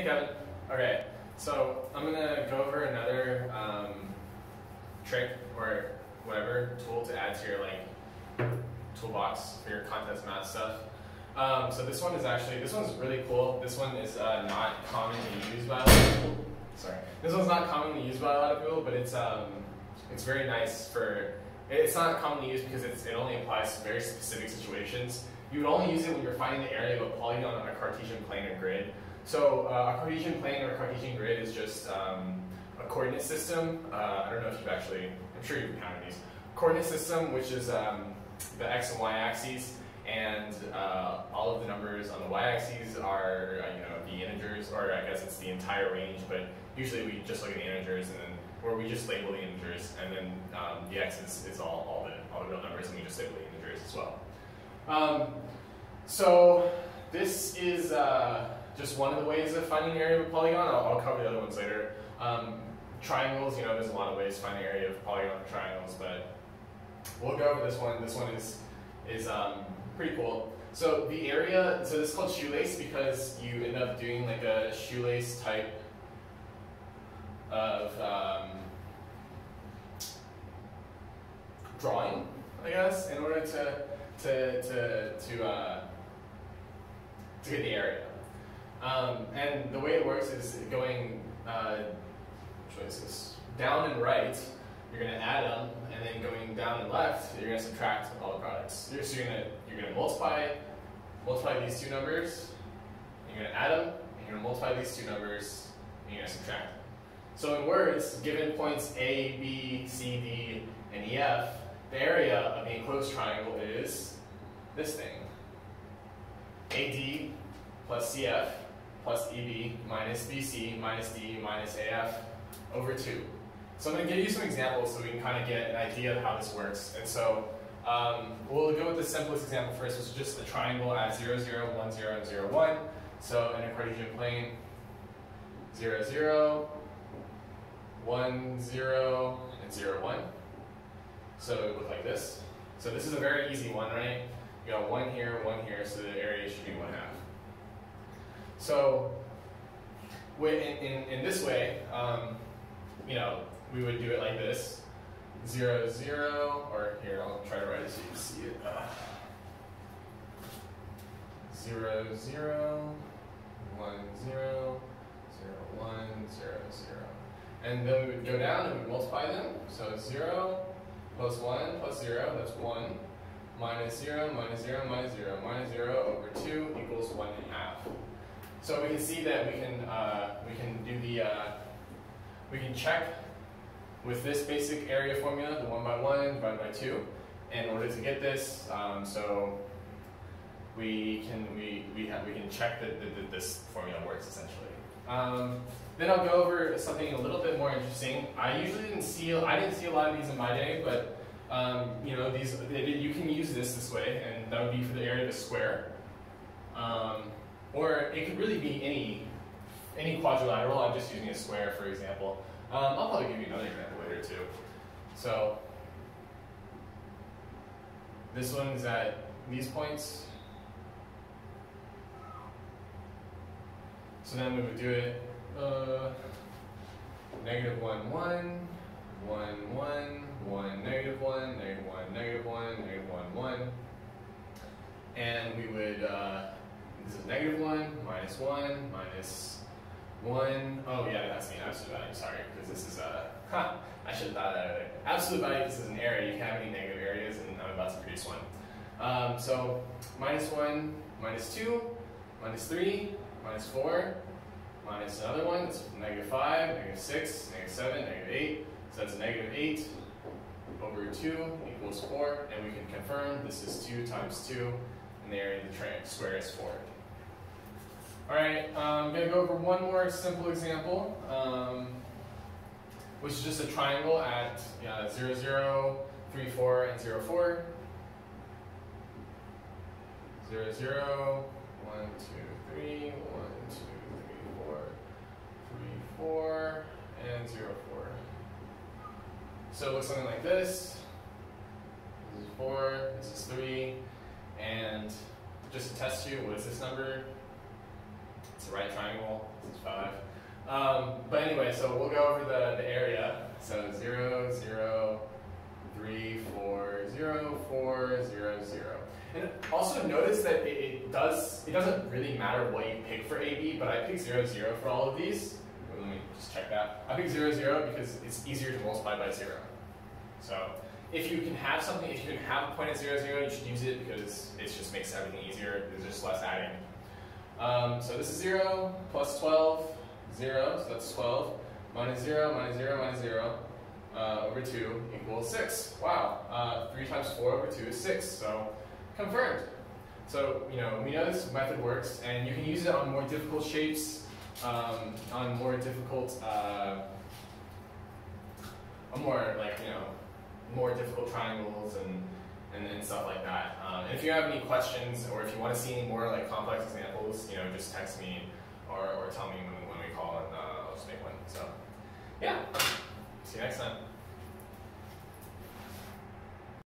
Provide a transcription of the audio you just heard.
Hey Kevin. Okay, so I'm gonna go over another um, trick or whatever tool to add to your like toolbox for your contest math stuff. Um, so this one is actually this one's really cool. This one is uh, not commonly used by a lot of people. Sorry, this one's not commonly used by a lot of people, but it's um, it's very nice for. It's not commonly used because it's, it only applies to very specific situations. You would only use it when you're finding the area of a polygon on a Cartesian plane or grid. So uh, a Cartesian plane or a Cartesian grid is just um, a coordinate system. Uh, I don't know if you've actually, I'm sure you've encountered these. Coordinate system, which is um, the x and y axes, and uh, all of the numbers on the y-axis are, uh, you know, the integers, or I guess it's the entire range, but usually we just look at the integers, and then, or we just label the integers, and then um, the x is, is all, all, the, all the real numbers, and we just label the integers as well. Um, so this is uh, just one of the ways of finding the area of a polygon. I'll, I'll cover the other ones later. Um, triangles, you know, there's a lot of ways to find the area of polygon triangles, but we'll go over this one. This one is is um, pretty cool. So the area, so this is called shoelace because you end up doing like a shoelace type of um, drawing, I guess, in order to to to to uh, to get the area. Um, and the way it works is going, uh, this? Down and right, you're going to add them, and then going down and left, you're going to subtract all the products. You're, so you're going to you're going to multiply multiply these two numbers, you're going to add them, and you're going to multiply these two numbers, and you're going to subtract them. So in words, given points A, B, C, D, and E, F, the area of the enclosed triangle is this thing. AD plus CF plus EB minus BC minus D minus AF over 2. So I'm going to give you some examples so we can kind of get an idea of how this works. And so um, we'll go with the simplest example first, which is just a triangle at 0, 0, 1, 0, and 0, 1. So in a Cartesian plane, 0, 0, 1, 0, and 0, 1. So it would look like this. So this is a very easy one, right? You got one here, one here, so the area should be one half. So in, in, in this way, um, you know, we would do it like this. Zero, zero, or here, I'll try to write it so you can see it. Uh, zero, zero, one, zero, zero, one, zero, zero. And then we would go down and we multiply them. So zero plus one plus zero, that's one, minus zero, minus zero, minus zero, minus zero over two equals one half. So we can see that we can uh, we can do the uh, we can check with this basic area formula, the one by one divided by two, in order to get this. Um, so we can we we have we can check that, that, that this formula works essentially. Um, then I'll go over something a little bit more interesting. I usually didn't see I didn't see a lot of these in my day, but um, you know these you can use this this way, and that would be for the area of a square. Um, or it could really be any, any quadrilateral. I'm just using a square, for example. Um, I'll probably give you another example later, too. So this one's at these points. So then we would do it uh, negative 1, 1, 1, 1, 1, negative 1, negative 1, negative 1, negative 1, 1. And we would uh, this is negative 1, minus 1, minus 1. Oh, yeah, that's the absolute value. Sorry, because this is a. Uh, huh, I should have thought that of. Absolute value, this is an area. You can have any negative areas, and I'm about to produce one. Um, so, minus 1, minus 2, minus 3, minus 4, minus another one. That's negative 5, negative 6, negative 7, negative 8. So that's negative 8 over 2 equals 4. And we can confirm this is 2 times 2 and the area of the square is 4. All right, um, I'm to go over one more simple example, um, which is just a triangle at yeah, 0, 0, 3, 4, and 0, 4. 0, 0, 1, 2, 3, 1, 2, 3, 4, 3, 4, and 0, 4. So it looks something like this. This is 4, this is 3, and just to test you, what is this number? It's a right triangle. This is five. Um, but anyway, so we'll go over the, the area. So zero, zero, three, four, zero, four, zero, zero. And also notice that it, it does it doesn't really matter what you pick for AB, but I picked zero, zero for all of these. Let me just check that. I picked zero, zero because it's easier to multiply by zero. So if you can have something, if you can have a point at zero, zero, you should use it because it just makes everything easier. There's just less adding. Um, so this is 0 plus 12, 0, so that's 12, minus 0, minus 0, minus 0, uh, over 2 equals 6. Wow, uh, 3 times 4 over 2 is 6, so confirmed. So, you know, we know this method works, and you can use it on more difficult shapes, um, on more difficult, uh, on more, like, you know, more difficult triangles and and, and stuff like that. Um, and if you have any questions or if you want to see any more like complex examples, you know, just text me or, or tell me when, when we call and uh, I'll just make one. So yeah, see you next time.